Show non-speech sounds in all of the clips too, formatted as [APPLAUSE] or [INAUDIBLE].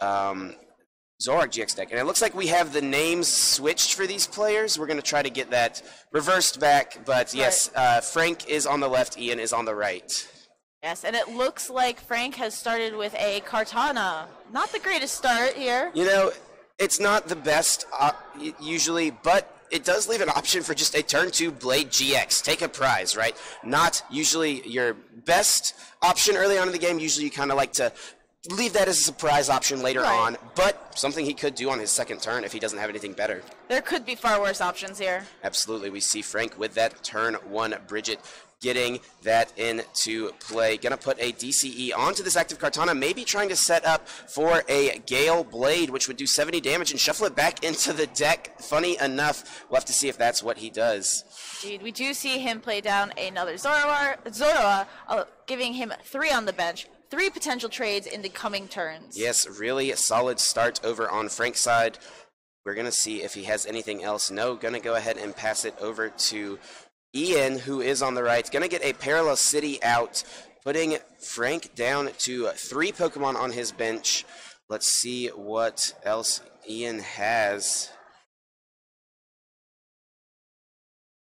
um, Zoroark GX deck. And it looks like we have the names switched for these players. We're going to try to get that reversed back. But yes, uh, Frank is on the left, Ian is on the right. Yes, and it looks like Frank has started with a Kartana. Not the greatest start here. You know, it's not the best uh, usually, but it does leave an option for just a turn two Blade GX. Take a prize, right? Not usually your best option early on in the game. Usually you kind of like to leave that as a surprise option later Right. on, but something he could do on his second turn if he doesn't have anything better. There could be far worse options here. Absolutely. We see Frank with that turn one Brigette getting that into play. Gonna put a DCE onto this active Kartana, maybe trying to set up for a Gale Blade, which would do 70 damage and shuffle it back [LAUGHS] into the deck. Funny enough, we'll have to see if that's what he does. Indeed, we do see him play down another Zoroark, Zorua, uh, giving him three on the bench, three potential trades in the coming turns. Yes, really solid start over on Frank's side. We're gonna see if he has anything else. No, gonna go ahead and pass it over to Ian, who is on the right. Gonna get a Parallel City out, putting Frank down to three Pokemon on his bench. Let's see what else Ian has.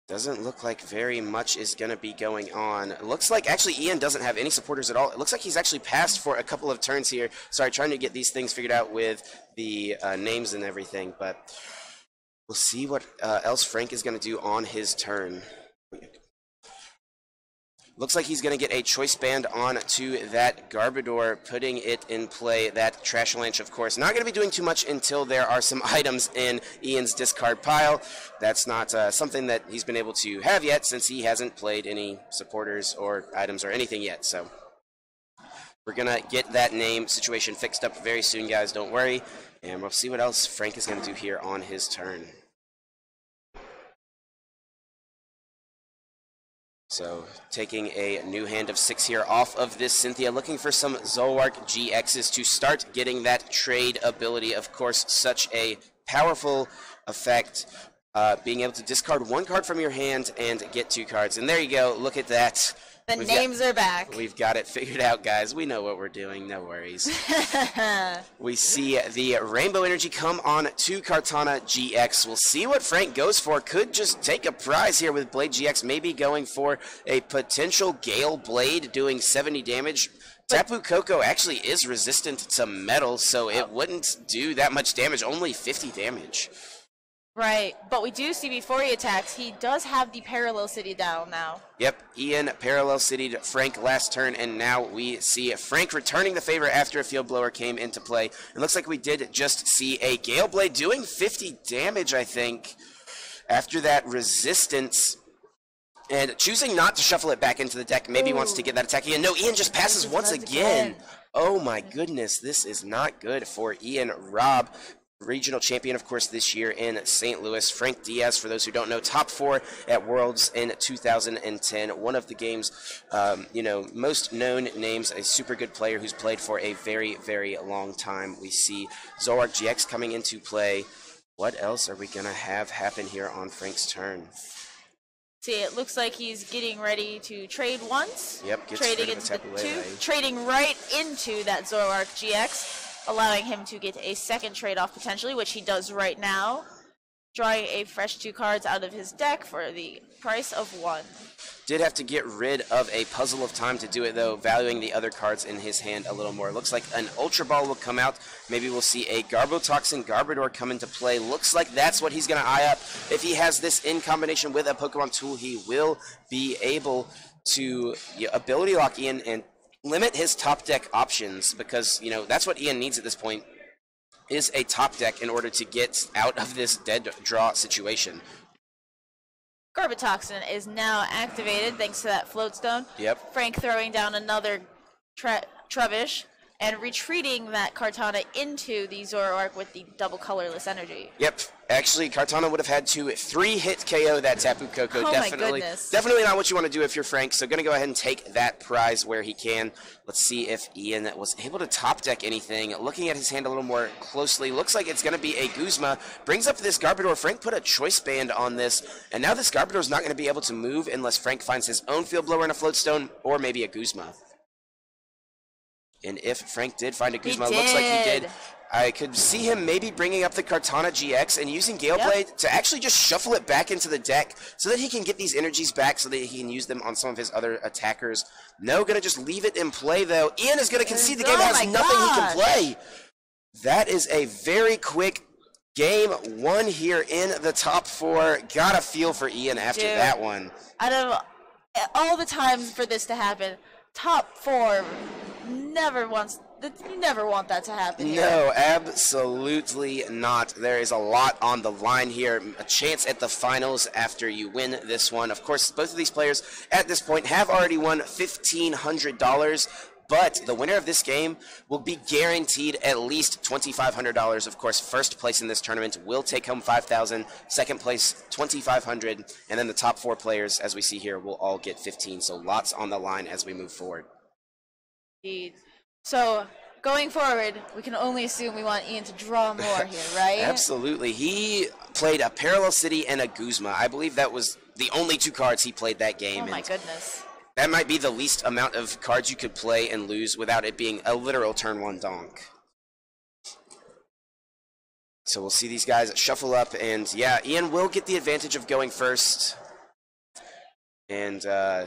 Doesn't look like very much is going to be going on. Looks like actually Ian doesn't have any supporters at all. It looks like he's actually passed for a couple of turns here. Sorry, trying to get these things figured out with the uh, names and everything, but we'll see what uh, else Frank is going to do on his turn. Looks like he's going to get a choice band on to that Garbodor, putting it in play. That Trashalanche, of course, not going to be doing too much until there are some [LAUGHS] items in Ian's discard pile. That's not uh, something that he's been able to have yet since he hasn't played any supporters or items or anything yet. So we're going to get that name situation fixed up very soon, guys. Don't worry. And we'll see what else Frank is going to do here on his turn. So taking a new hand of six here off of this Cynthia, looking for some Zoroark GXs to start getting that trade ability. Of course, such a powerful effect. Uh, being able to discard one card from your hand and get two cards. And there you go. Look at that. The We've got- names are back. We've got it figured out, guys. We know what we're doing. No worries. [LAUGHS] we see the Rainbow Energy come on to Kartana GX. We'll see what Frank goes for. Could just take a prize here with Blade GX, maybe going for a potential Gale Blade doing 70 damage. Tapu Koko actually is resistant to metal, so it oh. wouldn't do that much damage, only 50 damage. Right, but we do see before he attacks, he does have the Parallel City down now. Yep, Ian parallel city to Frank last turn, and now we see Frank returning the favor after a field blower came into play. It looks like we did just see a Gale Blade doing 50 damage, I think, after that resistance. And choosing not to shuffle it back into the deck, maybe wants to get that attack again. No, Ian just passes Just once again. again. Oh my goodness, this is not good for Ian Robb. Regional champion, of course, this year in St. Louis. Frank Diaz, for those who don't know, top four at Worlds in 2010. One of the game's, um, you know, most known names. A super good player who's played for a very, very long time. We see Zoroark GX coming into play. What else are we gonna have happen here on Frank's turn? See, it looks like he's getting ready to trade once. Yep, trading into the two, trading right into that Zoroark GX, allowing him to get a second trade off potentially, which he does right now. Drawing a fresh two cards out of his deck for the price of one. Did have to get rid of a puzzle of time to do it though, valuing the other cards in his hand a little more. Looks like an Ultra Ball will come out. Maybe we'll see a Garbotoxin Garbodor come into play. Looks like that's what he's going to eye up. If he has this in combination with a Pokemon tool, he will be able to ability lock in and limit his top deck options because, you know, that's what Ian needs at this point is a top deck in order to get out of this dead draw situation. Garbotoxin is now activated thanks to that float stone. Yep. Frank throwing down another tre- Trubbish and retreating that Kartana into the Zoroark with the double colorless energy. Yep. Actually, Kartana would have had to three hit KO that Tapu Koko. Oh my definitely, goodness. definitely not what you want to do if you're Frank. So, going to go ahead and take that prize where he can. Let's see if Ian was able to top deck anything. Looking at his hand a little more closely, looks like it's going to be a Guzma. Brings up this Garbodor. Frank put a choice band on this, and now this Garbodor is not going to be able to move unless Frank finds his own field blower and a float stone, or maybe a Guzma. And if Frank did find a Guzma, looks like he did. I could see him maybe bringing up the Kartana GX and using Gale Yep. Blade to actually just shuffle it back into the deck so that he can get these energies back so that he can use them on some of his other attackers. No, gonna just leave it in play though. Ian is gonna concede the Oh game has my nothing he can gosh. play. That is a very quick game one here in the top four. Got a feel for Ian after Dude. that one. Out of all the times for this to happen, top four never wants. You never want that to happen. here. No, absolutely not. There is a lot on the line here. A chance at the finals after you win this one. Of course, both of these players at this point have already won $1,500. But the winner of this game will be guaranteed at least $2,500. Of course, first place in this tournament will take home $5,000. Second place, $2,500. And then the top four players, as we see here, will all get 15. So lots on the line as we move forward. Indeed. So going forward, we can only assume we want Ian to draw [LAUGHS] more here, right? Absolutely. He played a Parallel City and a Guzma. I believe that was the only two cards he played that game. Oh my goodness. that might be the least amount of cards you could play and lose without it being a literal turn one donk. So we'll see these guys shuffle up, and yeah, Ian will get the advantage of going first. And uh,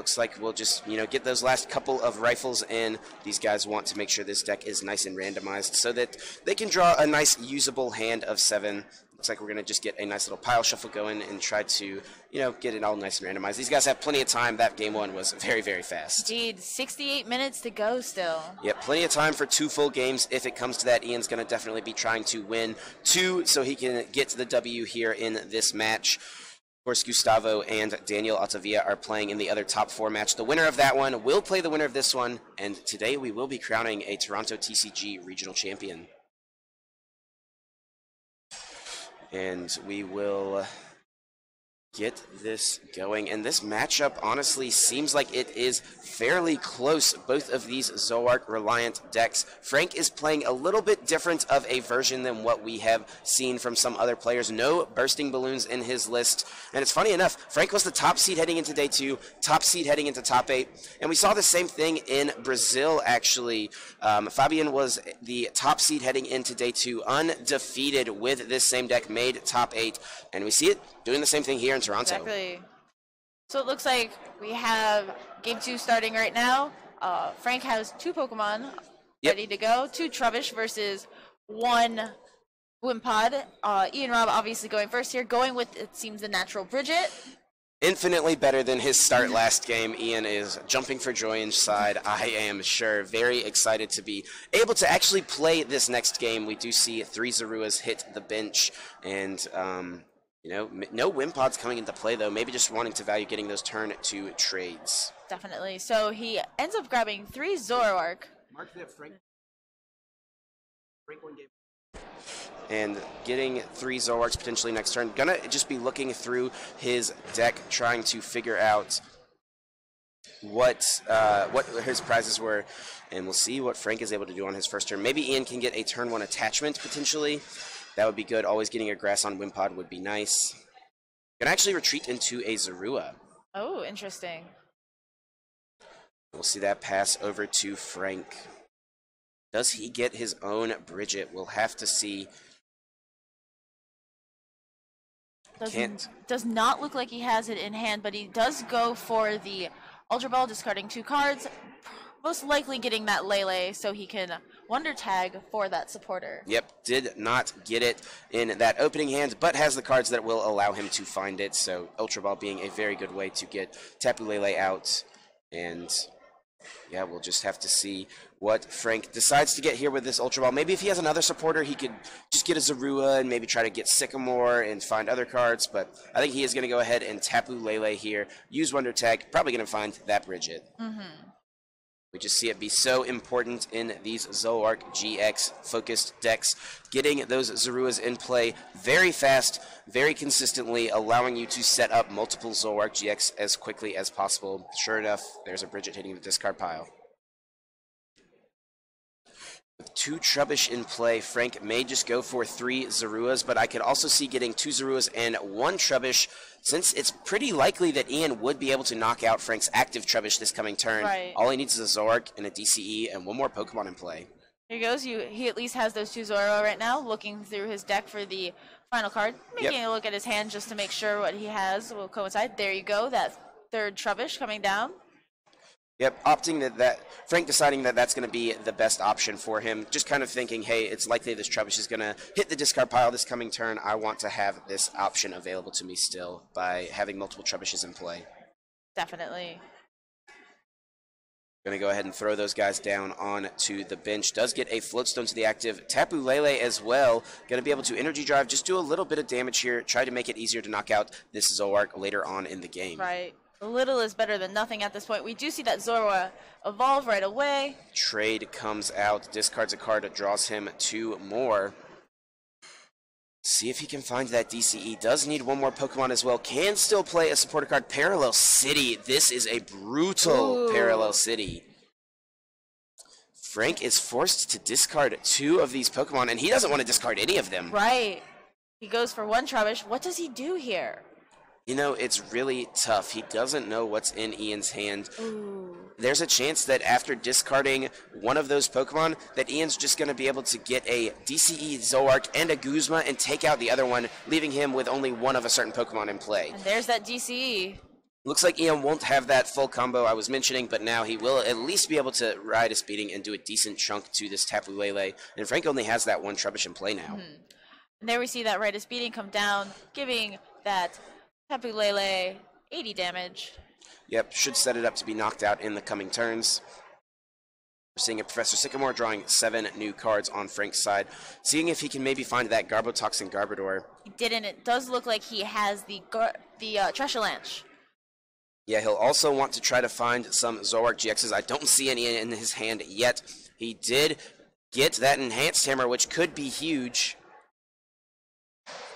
looks like we'll just, you know, get those last couple of rifles in. These guys want to make sure this deck is nice and randomized so that they can draw a nice usable hand of seven. Looks like we're going to just get a nice little pile shuffle going and try to, you know, get it all nice and randomized. These guys have plenty of time. That game one was very, very fast. Indeed, 68 minutes to go still. Yep, plenty of time for two full games. If it comes to that, Ian's going to definitely be trying to win two so he can get to the W here in this match. Of course, Gustavo and Daniel Altavilla are playing in the other top four match. The winner of that one will play the winner of this one, and today we will be crowning a Toronto TCG regional champion. And we will uh, get this going. And this matchup honestly seems like it is fairly close. Both of these Zoark reliant decks. Frank is playing a little bit different of a version than what we have seen from some other players. No bursting balloons in his list. And it's funny enough, Frank was the top seed heading into day two, top seed heading into top eight. And we saw the same thing in Brazil, actually. Um, Fabian was the top seed heading into day two, undefeated with this same deck, made top eight. And we see it doing the same thing here in Toronto. Exactly. So it looks like we have game two starting right now. Uh, Frank has two Pokemon Yep. ready to go. Two Trubbish versus one Wimpod. Uh, Ian Robb obviously going first here, going with it seems the natural Brigette. infinitely better than his start last game. Ian is jumping for joy inside. I am sure. Very excited to be able to actually play this next game. We do see three Zoruas hit the bench, and um, you know, m- no Wimpods coming into play though. Maybe just wanting to value getting those turn to trades. Definitely. So he ends up grabbing three Zoroark. Mark that Frank. Frank one game. And getting three Zoroarks potentially next turn. Gonna just be looking through his deck, trying to figure out what uh, what his prizes were, and we'll see what Frank is able to do on his first turn. Maybe Ian can get a turn one attachment potentially. That would be good. Always getting a grass on Wimpod would be nice. Gonna actually retreat into a Zorua. Oh, interesting. We'll see that pass over to Frank. Does he get his own Brigette? We'll have to see. Does, Can't. does not look like he has it in hand, but he does go for the Ultra Ball, discarding two cards. Most likely getting that Lele so he can Wonder Tag for that supporter. Yep, did not get it in that opening hand, but has the cards that will allow him to find it. So Ultra Ball being a very good way to get Tapu Lele out. And yeah, we'll just have to see what Frank decides to get here with this Ultra Ball. Maybe if he has another supporter, he could just get a Zorua and maybe try to get Sycamore and find other cards. But I think he is going to go ahead and Tapu Lele here, use Wonder Tag, probably going to find that Brigette. Mm-hmm. We just see it be so important in these Zoroark GX focused decks. Getting those Zoruas in play very fast, very consistently, allowing you to set up multiple Zoroark GX as quickly as possible. Sure enough, there's a Brigette hitting the discard pile. With two Trubbish in play, Frank may just go for three Zoruas, but I could also see getting two Zoruas and one Trubbish, since it's pretty likely that Ian would be able to knock out Frank's active Trubbish this coming turn. Right. All he needs is a Zork and a DCE and one more Pokemon in play. Here he goes. You, he at least has those two Zoro right now, looking through his deck for the final card, making Yep. a look at his hand just to make sure what he has will coincide. There you go. That third Trubbish coming down. Yep, opting that, that Frank deciding that that's going to be the best option for him. Just kind of thinking, hey, it's likely this Trubbish is going to hit the discard pile this coming turn. I want to have this option available to me still by having multiple Trubbishes in play. Definitely. Going to go ahead and throw those guys down onto the bench. Does get a floatstone to the active. Tapu Lele as well. Going to be able to energy drive, just do a little bit of damage here. Try to make it easier to knock out this Zoark later on in the game. Right. A little is better than nothing at this point. We do see that Zoro evolve right away. Trade comes out, discards a card, draws him two more. See if he can find that DCE. Does need one more Pokemon as well. Can still play a supporter card. Parallel City. This is a brutal Ooh. Parallel City. Frank is forced to discard two of these Pokemon, and he doesn't want to discard any of them. Right. He goes for one Trubbish. What does he do here? You know, it's really tough. He doesn't know what's in Ian's hand. Ooh. there's a chance that after discarding one of those Pokemon, that Ian's just going to be able to get a DCE Zoark and a Guzma and take out the other one, leaving him with only one of a certain Pokemon in play. And there's that DCE. Looks like Ian won't have that full combo I was mentioning, but now he will at least be able to Riotous Beating and do a decent chunk to this Tapu Lele. And Frank only has that one Trubbish in play now. Mm-hmm. And there we see that Riotous Beating come down, giving that Tapu Lele 80 damage. Yep, should set it up to be knocked out in the coming turns. We're seeing a Professor Sycamore drawing seven new cards on Frank's side, seeing if he can maybe find that Garbotoxin Garbodor. He didn't. It does look like he has the gar- the uh, Trashalanche. Yeah, he'll also want to try to find some Zoroark GXs. I don't see any in his hand yet. He did get that Enhanced Hammer, which could be huge.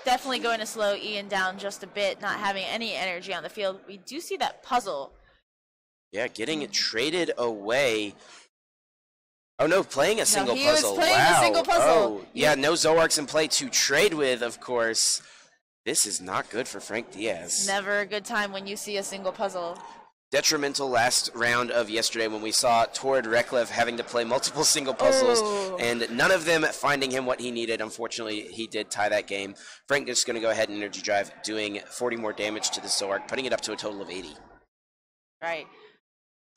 Definitely going to slow Ian down just a bit, not having any energy on the field. We do see that puzzle. Yeah, getting it mm. traded away. Oh no, playing a single he was puzzle. playing a wow. single puzzle. Oh, yeah, no Zoarks in play to trade with, of course. This is not good for Frank Diaz. Never a good time when you see a single puzzle. Detrimental last round of yesterday when we saw Tord Reklev having to play multiple [LAUGHS] single puzzles Oh. and none of them finding him what he needed. Unfortunately, he did tie that game. Frank is going to go ahead and energy drive, doing 40 more damage to the Zoroark, putting it up to a total of 80. Right.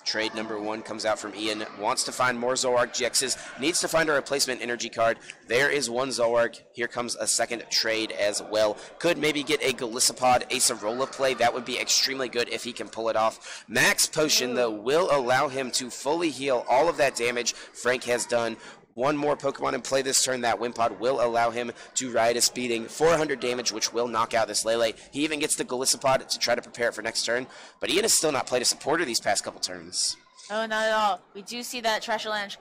Trade number one comes out from Ian. Wants to find more Zoroark GXs. Needs to find a replacement energy card. There is one Zoroark. Here comes a second trade as well. Could maybe get a Golisopod Acerola play. That would be extremely good if he can pull it off. Max Potion, though, will allow him to fully heal all of that damage Frank has done. One more Pokemon in play this turn. That Wimpod will allow him to Riotous Beating 400 damage, which will knock out this Lele. He even gets the Golisopod to try to prepare it for next turn. But Ian has still not played a supporter these past couple turns. Oh, not at all. We do see that Trashalanche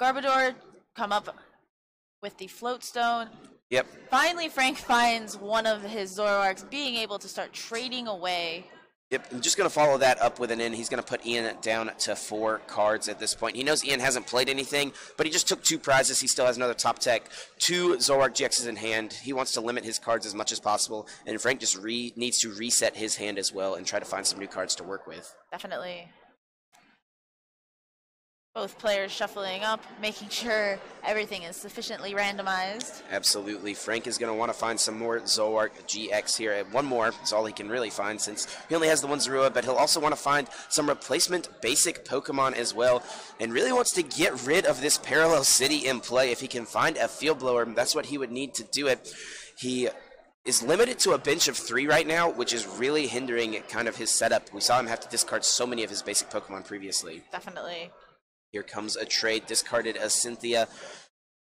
Garbodor come up with the float stone. Yep. Finally, Frank finds one of his Zoroarks being able to start trading away. Yep, I'm just going to follow that up with an N. He's going to put Ian down to four cards at this point. He knows Ian hasn't played anything, but he just took two prizes. He still has another top tech, two Zoroark GXs in hand. He wants to limit his cards as much as possible, and Frank just needs to reset his hand as well and try to find some new cards to work with. Definitely. Both players shuffling up, making sure everything is sufficiently randomized. Absolutely. Frank is going to want to find some more Zoroark GX here. And One more is all he can really find since he only has the one Zorua, but he'll also want to find some replacement basic Pokemon as well. And really wants to get rid of this Parallel City in play. If he can find a Field Blower, that's what he would need to do it. He is limited to a bench of three right now, which is really hindering kind of his setup. We saw him have to discard so many of his basic Pokemon previously. Definitely. Here comes a trade. Discarded a Cynthia.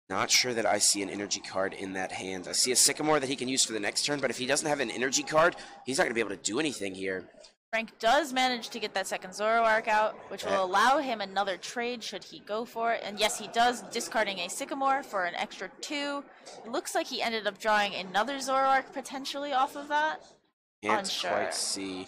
Not sure that I see an energy card in that hand. I see a Sycamore that he can use for the next turn, but if he doesn't have an energy card, he's not going to be able to do anything here. Frank does manage to get that second Zoroark out, which will eh. allow him another trade should he go for it. And yes, he does, discarding a Sycamore for an extra two. It looks like he ended up drawing another Zoroark potentially off of that. Can't Unsure. quite see.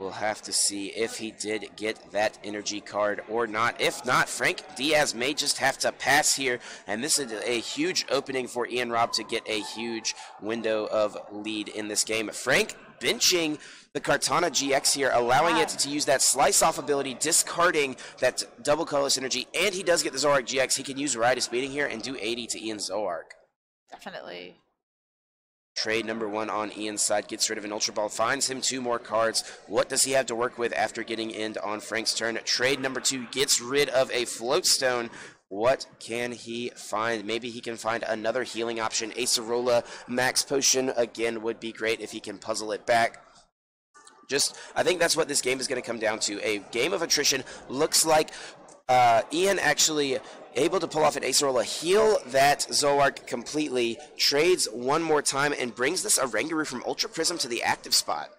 We'll have to see if he did get that energy card or not. If not, Frank Diaz may just have to pass here, and this is a huge opening for Ian Robb to get a huge window of lead in this game. Frank benching the Kartana GX here, allowing Wow. it to use that slice off ability, discarding that double colorless energy, and he does get the Zoroark GX. He can use Riotous Beating here and do 80 to Ian Zoroark. Definitely. Trade number one on Ian's side gets rid of an Ultra Ball, finds him two more cards. What does he have to work with after getting in on Frank's turn? Trade number two gets rid of a Float Stone. What can he find? Maybe he can find another healing option. Acerola Max Potion again would be great if he can puzzle it back. Just, I think that's what this game is going to come down to. A game of attrition. Looks like uh, Ian actually able to pull off an Acerola, heal that Zoroark completely, trades one more time, and brings this Oranguru from Ultra Prism to the active spot.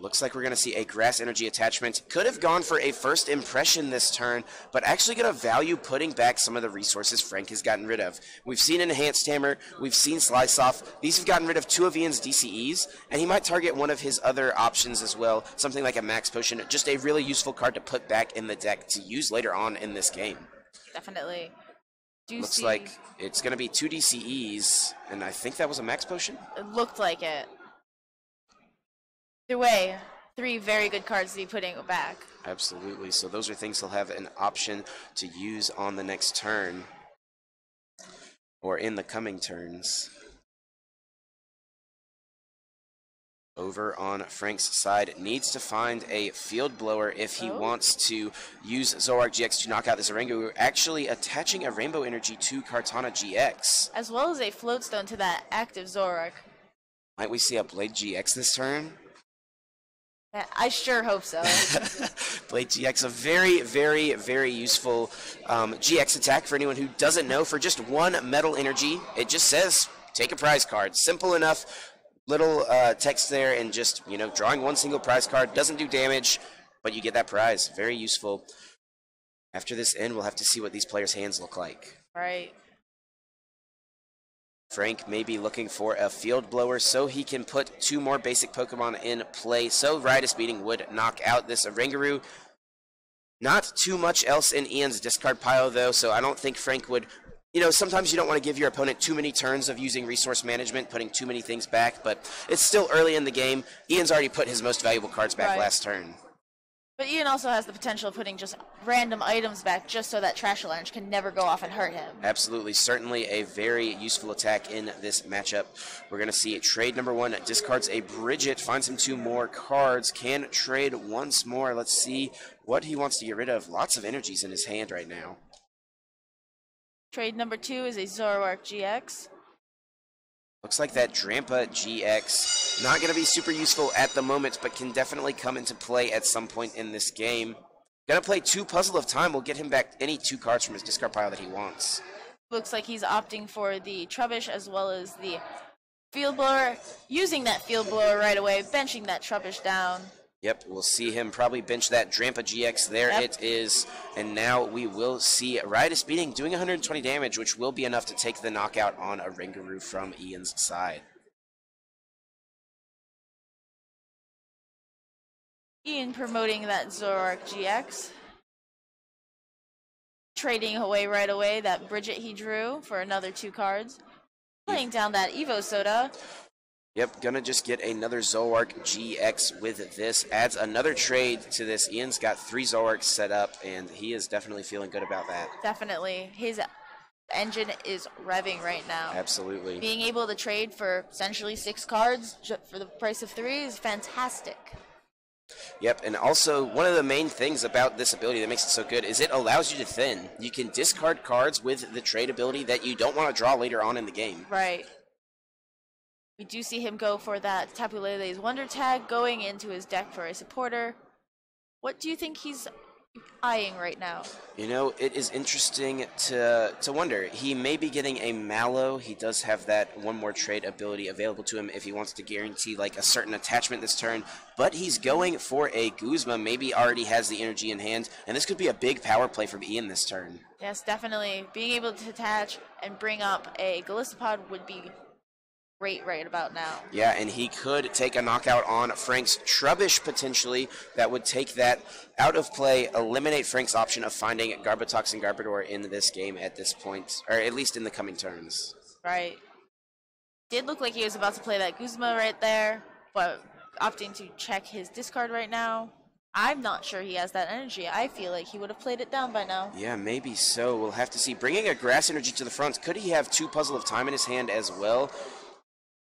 Looks like we're going to see a Grass Energy attachment. Could have gone for a first impression this turn, but actually going to value putting back some of the resources Frank has gotten rid of. We've seen an Enhanced Hammer, we've seen Slice Off. These have gotten rid of two of Ian's DCEs, and he might target one of his other options as well, something like a Max Potion. Just a really useful card to put back in the deck to use later on in this game. Definitely. Do Looks see, like it's going to be two DCEs, and I think that was a Max Potion. it looked like it. Either way, three very good cards to be putting back. Absolutely. So those are things he'll have an option to use on the next turn or in the coming turns. Over on Frank's side, needs to find a field blower if he Oh. wants to use Zoroark GX to knock out this Orango. We're actually attaching a Rainbow Energy to Kartana GX. As well as a Floatstone to that active Zoroark. Might we see a Blade GX this turn? I sure hope so. [LAUGHS] Blade GX, a very, very, very useful um, GX attack for anyone who doesn't know. For just one metal energy, it just says take a prize card. Simple enough. Little uh, text there, and just you know, drawing one single prize card doesn't do damage, but you get that prize. Very useful. After this end, we'll have to see what these players' hands look like. right. Frank may be looking for a field blower so he can put two more basic Pokemon in play. So Riotous Beating would knock out this Oranguru. Not too much else in Ian's discard pile though, so I don't think Frank would. You know, sometimes you don't want to give your opponent too many turns of using resource management, putting too many things back, but it's still early in the game. Ian's already put his most valuable cards back Right. last turn. But Ian also has the potential of putting just random items back just so that Trashalanche can never go off and hurt him. Absolutely, certainly a very useful attack in this matchup. We're going to see trade number one discards a Brigette, finds him two more cards, can trade once more. Let's see what he wants to get rid of. Lots of energies in his hand right now. Trade number two is a Zoroark GX. Looks like that Drampa GX not going to be super useful at the moment, but can definitely come into play at some point in this game. Gonna play two Puzzle of Time. We'll get him back any two cards from his discard pile that he wants. Looks like he's opting for the Trubbish as well as the Field Blower, using that Field Blower right away, benching that Trubbish down. Yep, we'll see him probably bench that Drampa GX. There Yep. it is. And now we will see Riotous Beating doing 120 damage, which will be enough to take the knockout on an Oranguru from Ian's side. Ian promoting that Zoroark GX. Trading away right away that Brigette he drew for another two cards. Playing down that Evo Soda. Yep, gonna just get another Zoroark GX with this. Adds another trade to this. Ian's got three Zoroarks set up, and he is definitely feeling good about that. Definitely. His engine is revving right now. Absolutely. Being able to trade for essentially six cards for the price of three is fantastic. Yep, and also one of the main things about this ability that makes it so good is it allows you to thin. You can discard cards with the trade ability that you don't want to draw later on in the game. Right. We do see him go for that Tapu Lele's Wonder Tag going into his deck for a supporter. What do you think he's eyeing right now? You know, it is interesting to to wonder. He may be getting a Mallow. He does have that one more trade ability available to him if he wants to guarantee like a certain attachment this turn. But he's going for a Guzma. Maybe already has the energy in hand, and this could be a big power play from Ian this turn. Yes, definitely. Being able to attach and bring up a Golisopod would be great right about now. Yeah, and he could take a knockout on Frank's Trubbish potentially. That would take that out of play, eliminate Frank's option of finding Garbotoxin Garbodor in this game at this point, or at least in the coming turns. Right. Did look like he was about to play that Guzma right there, but opting to check his discard right now. I'm not sure he has that energy. I feel like he would have played it down by now. Yeah, maybe so. We'll have to see. Bringing a grass energy to the front, could he have two Puzzle of Time in his hand as well?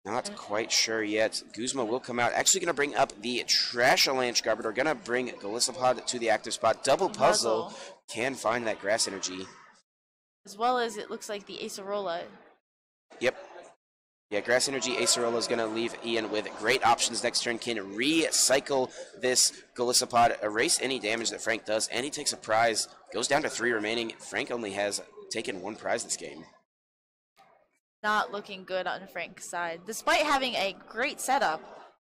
Not quite sure yet. Guzma will come out. Actually going to bring up the Trashalanche Garbodor. Going to bring Golisopod to the active spot. Double puzzle. Puzzle. Can find that grass energy. As well as it looks like the Acerola. Yep. Yeah, Grass Energy Acerola is going to leave Ian with great options next turn. Can recycle this Golisopod, erase any damage that Frank does, and he takes a prize. Goes down to three remaining. Frank only has taken one prize this game. Not looking good on Frank's side. Despite having a great setup,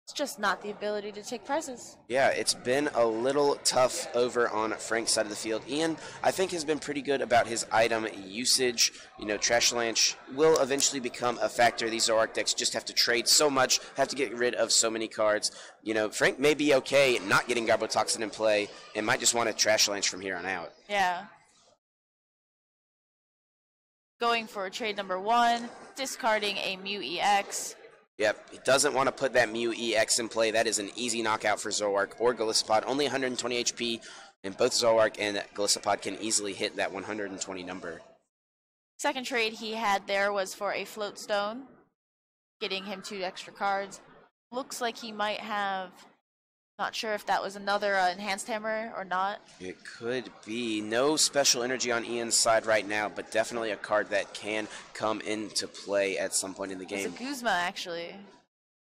it's just not the ability to take prizes. Yeah, it's been a little tough over on Frank's side of the field. Ian, I think, has been pretty good about his item usage. You know, Trashlanche will eventually become a factor. These Zoroark decks just have to trade so much, have to get rid of so many cards. You know, Frank may be okay not getting Garbotoxin in play and might just want to Trashlanche from here on out. Yeah. Going for trade number one, discarding a Mew EX. Yep, he doesn't want to put that Mew EX in play. That is an easy knockout for Zoroark or Golisopod. Only 120 HP, and both Zoroark and Golisopod can easily hit that 120 number. Second trade he had there was for a float stone, getting him two extra cards. Looks like he might have. Not sure if that was another uh, enhanced hammer or not. It could be no special energy on Ian's side right now, but definitely a card that can come into play at some point in the game. It's a. Guzma actually.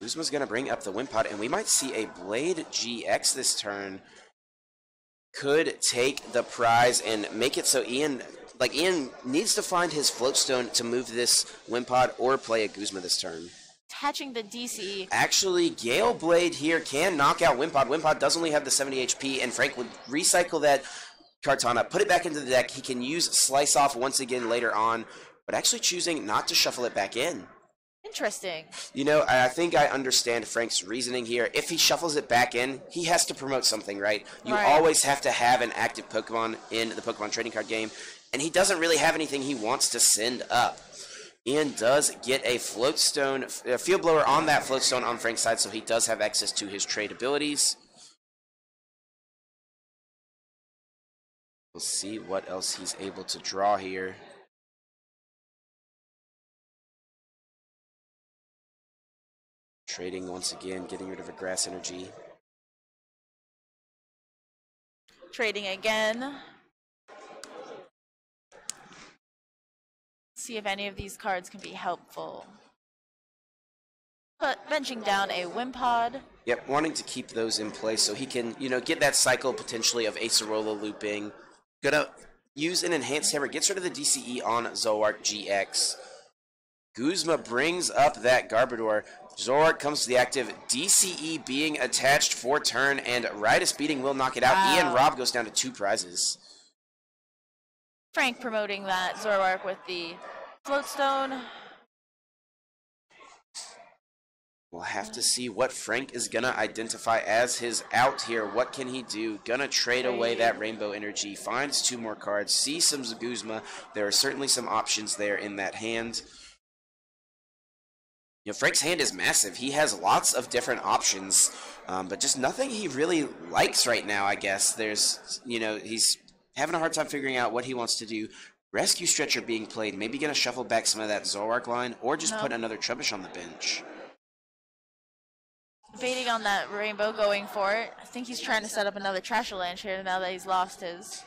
Guzma's going to bring up the Wimpod, and we might see a Blade GX this turn. Could take the prize and make it so Ian, like Ian, needs to find his Floatstone to move this Wimpod or play a Guzma this turn. Attaching the DCE. Actually, Gale Blade here can knock out Wimpod. Wimpod does only have the 70 HP, and Frank would recycle that Kartana, put it back into the deck. He can use Slice Off once again later on, but actually choosing not to shuffle it back in. Interesting. You know, I think I understand Frank's reasoning here. If he shuffles it back in, he has to promote something, right? You Right. always have to have an active Pokemon in the Pokemon trading card game, and he doesn't really have anything he wants to send up. Ian does get a floatstone, a field blower on that floatstone on Frank's side, so he does have access to his trade abilities. We'll see what else he's able to draw here. Trading once again, getting rid of a grass energy. Trading again. See if any of these cards can be helpful. Put benching down a Wimpod. Yep, wanting to keep those in place so he can, you know, get that cycle potentially of Acerola looping. Gonna use an enhanced hammer, gets rid of the DCE on Zoroark GX. Guzma brings up that Garbodor. Zoroark comes to the active, DCE being attached for turn, and Riotous Beating will knock it out. Wow. Ian Robb goes down to two prizes. Frank promoting that Zoroark with the floatstone. We'll have to see what Frank is gonna identify as his out here. What can he do? Gonna trade away that rainbow energy. Finds two more cards. See some Zaguzma. There are certainly some options there in that hand. You know, Frank's hand is massive. He has lots of different options, um, but just nothing he really likes right now. I guess there's, you know, he's having a hard time figuring out what he wants to do. Rescue Stretcher being played. Maybe gonna shuffle back some of that Zoroark line, or just No. put another Trubbish on the bench. Debating on that rainbow, going for it. I think he's trying to set up another Trashalanche here now that he's lost his.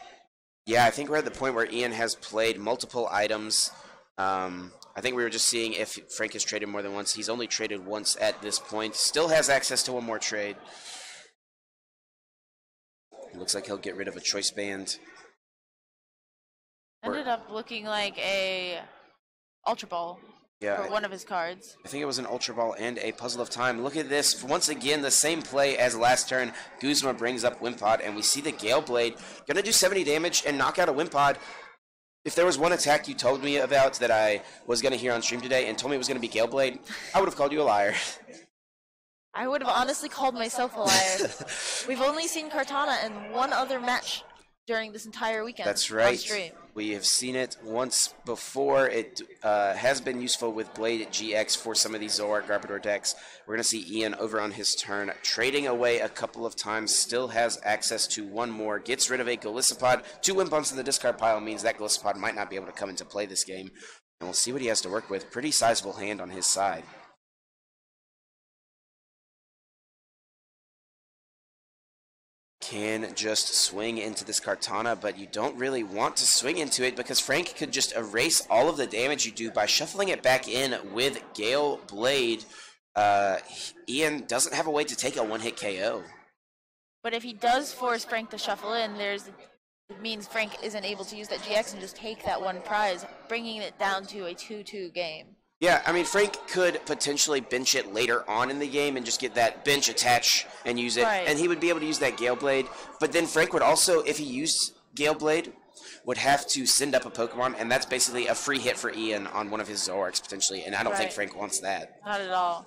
Yeah, I think we're at the point where Ian has played multiple items. Um, I think we were just seeing if Frank has traded more than once. He's only traded once at this point. Still has access to one more trade. Looks like he'll get rid of a choice band. Or- Ended up looking like a Ultra Ball Yeah, for one of his cards. I think it was an Ultra Ball and a Puzzle of Time. Look at this. Once again, the same play as last turn. Guzma brings up Wimpod, and we see the Gale Blade. Gonna do 70 damage and knock out a Wimpod. If there was one attack you told me about that I was gonna hear on stream today and told me it was gonna be Gale Blade, [LAUGHS] I would have called you a liar. I would have honestly called myself a liar. [LAUGHS] We've only seen Kartana in one other match during this entire weekend. That's right. We have seen it once before. It uh, has been useful with Blade GX for some of these Zoroark Garbodor decks. We're going to see Ian over on his turn, trading away a couple of times, still has access to one more, gets rid of a Golisopod. Two Wimpods in the discard pile means that Golisopod might not be able to come into play this game. And we'll see what he has to work with. Pretty sizable hand on his side. Can just swing into this Kartana, but you don't really want to swing into it because Frank could just erase all of the damage you do by shuffling it back in with Gale Blade. Uh, Ian doesn't have a way to take a one-hit KO. But if he does force Frank to shuffle in, there's it means Frank isn't able to use that GX and just take that one prize, bringing it down to a 2-2 game. Yeah, I mean, Frank could potentially bench it later on in the game and just get that bench attach and use it, Right. and he would be able to use that Gale Blade. But then Frank would also, if he used Gale Blade, would have to send up a Pokemon, and that's basically a free hit for Ian on one of his Zoroarks potentially, and I don't think Frank wants that. Not at all.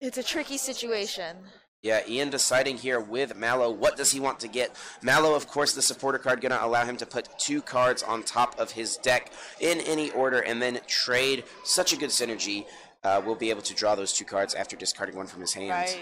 It's a tricky situation. Yeah, Ian deciding here with Mallow, what does he want to get? Mallow, of course, the supporter card, going to allow him to put two cards on top of his deck in any order and then trade. Such a good synergy. Uh, we'll be able to draw those two cards after discarding one from his hand. Right.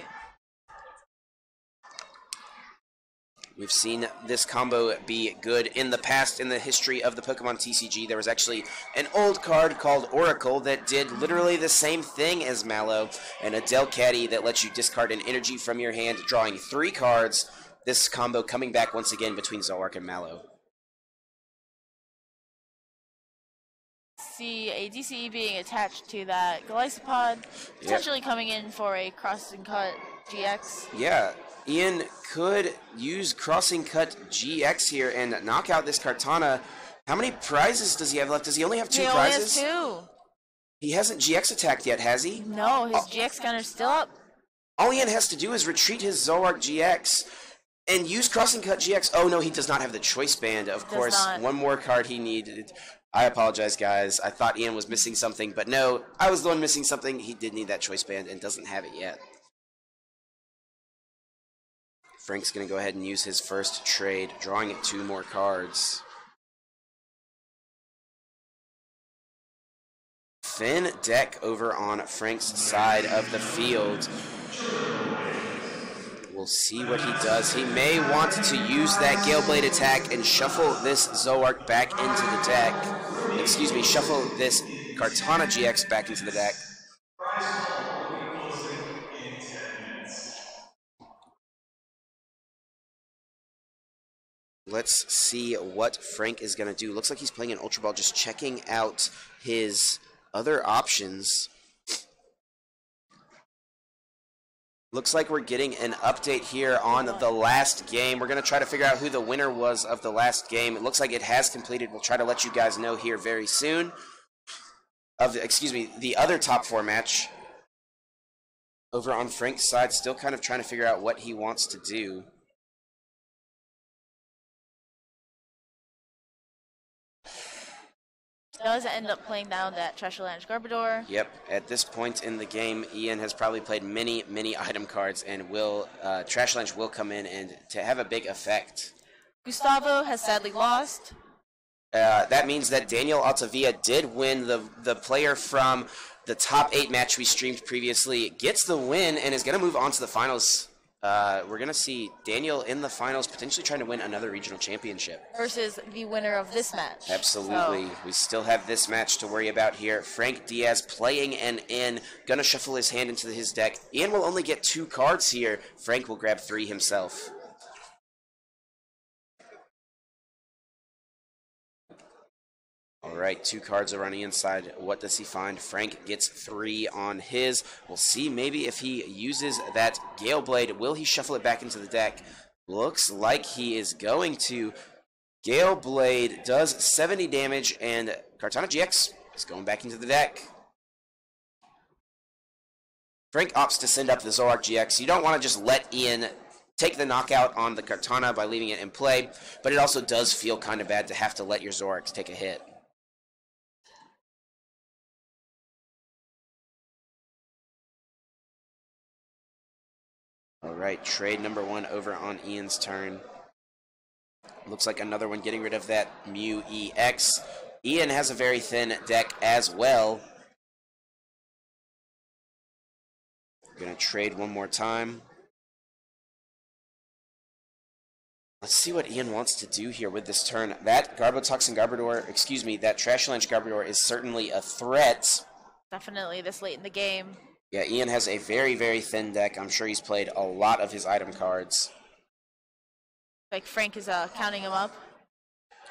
We've seen this combo be good in the past in the history of the Pokemon TCG. There was actually an old card called Oracle that did literally the same thing as Mallow, and a Delcatty that lets you discard an energy from your hand, drawing three cards. This combo coming back once again between Zoroark and Mallow. See a DCE being attached to that Golisopod, potentially coming in for a Crossing Cut GX. Yeah, Ian could use Crossing Cut GX here and knock out this Kartana. How many prizes does he have left? Does he only have two he only prizes? has two. He hasn't GX attacked yet, has he? No, his Oh. GX counter's still up. All Ian has to do is retreat his Zoroark GX and use Crossing Cut GX. Oh no, he does not have the Choice Band. Of Does course, not. one more card he needed. I apologize, guys. I thought Ian was missing something, but no, I was the one missing something. He did need that Choice Band and doesn't have it yet. Frank's going to go ahead and use his first trade, drawing it two more cards. Thin deck over on Frank's side of the field. We'll see what he does. He may want to use that Gale Blade attack and shuffle this Zoroark back into the deck. Excuse me, shuffle this Kartana GX back into the deck. Let's see what Frank is going to do. Looks like he's playing an Ultra Ball, just checking out his other options. Looks like we're getting an update here on the last game. We're going to try to figure out who the winner was of the last game. It looks like it has completed. We'll try to let you guys know here very soon. Of the, excuse me, the other top four match over on Frank's side, still kind of trying to figure out what he wants to do. Does end up playing down that Trashalanche Garbodor. Yep. At this point in the game, Ian has probably played many, many [LAUGHS] item cards, and will uh, Trashalanche will come in and to have a big effect. Gustavo has sadly lost. Uh, that means that Daniel Altavilla did win the the player from the top eight match we streamed previously. Gets the win and is going to move on to the finals. Uh, we're going to see Daniel in the finals, potentially trying to win another regional championship. versus the winner of this match. Absolutely. So, We still have this match to worry about here. Frank Diaz playing an N, gonna shuffle his hand into his deck. Ian will only get two cards here. Frank will grab three himself. All right, two cards are running inside. What does he find? Frank gets three on his. We'll see maybe if he uses that Gale Blade. Will he shuffle it back into the deck? Looks like he is going to. Gale Blade does 70 damage, and Kartana GX is going back into the deck. Frank opts to send up the Zoroark GX. You don't want to just let Ian take the knockout on the Kartana by leaving it in play, but it also does feel kind of bad to have to let your Zoroark take a hit. All right, trade number one over on Ian's turn. Looks like another one getting rid of that Mew EX. Ian has a very thin deck as well. Going to trade one more time. Let's see what Ian wants to do here with this turn. That Garbotoxin Garbodor, excuse me, that Trashalanche Garbodor is certainly a threat. Definitely this late in the game. Yeah, Ian has a very, very thin deck. I'm sure he's played a lot of his item cards. Like Frank is uh, counting him up.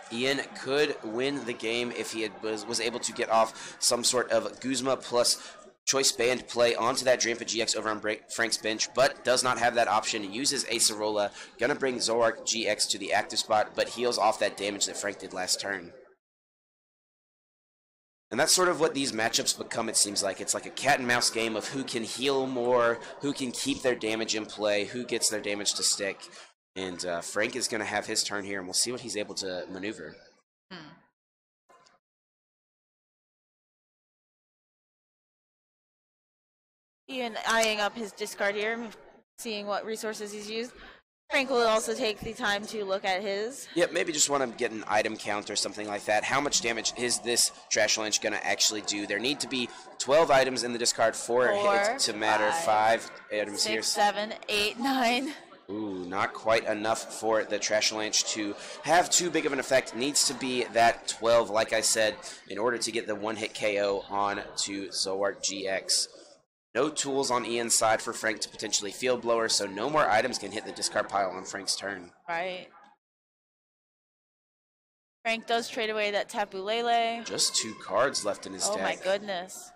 Ian could win the game if he had, was, was able to get off some sort of Guzma plus choice band play onto that Drampa GX over on Frank's bench, but does not have that option. Uses Acerola, gonna bring Zoroark GX to the active spot, but heals off that damage that Frank did last turn. And that's sort of what these matchups become, it seems like. It's like a cat and mouse game of who can heal more, who can keep their damage in play, who gets their damage to stick. And uh, Frank is going to have his turn here, and we'll see what he's able to maneuver. Hmm. Ian eyeing up his discard here, seeing what resources he's used. Frank will also take the time to look at his. Yep, maybe just want to get an item count or something like that. How much damage is this Trashalanche going to actually do? There need to be 12 items in the discard for Four, it to matter. Five, five items six, here. seven, eight, nine. Ooh, not quite enough for the Trashalanche to have too big of an effect. Needs to be that 12, like I said, in order to get the one-hit KO on to Zoroark GX. No tools on Ian's side for Frank to potentially field blower, so no more items can hit the discard pile on Frank's turn. Right. Frank does trade away that Tapu Lele. Just two cards left in his oh deck. Oh my goodness.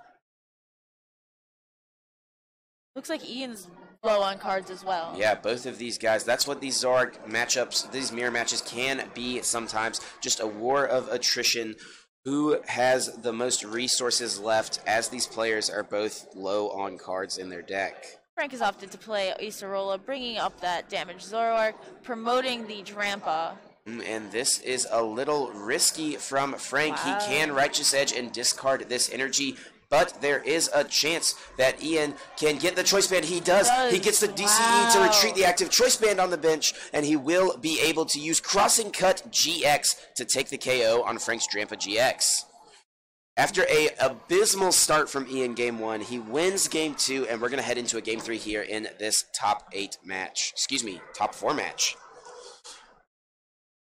Looks like Ian's low on cards as well. Yeah, both of these guys. That's what these Zoroark matchups, these mirror matches can be sometimes. Just a war of attrition who has the most resources left as these players are both low on cards in their deck. Frank has opted to play Acerola, bringing up that damaged Zoroark, promoting the Drampa. Mm, and this is a little risky from Frank. Wow. He can Righteous Edge and discard this energy, but there is a chance that Ian can get the choice band. He does. does. He gets the DCE wow. to retreat the active choice band on the bench, and he will be able to use Crossing Cut GX to take the KO on Frank's Drampa GX. After a abysmal start from Ian game one, he wins game two, and we're going to head into a game three here in this top eight match. Excuse me, top four match.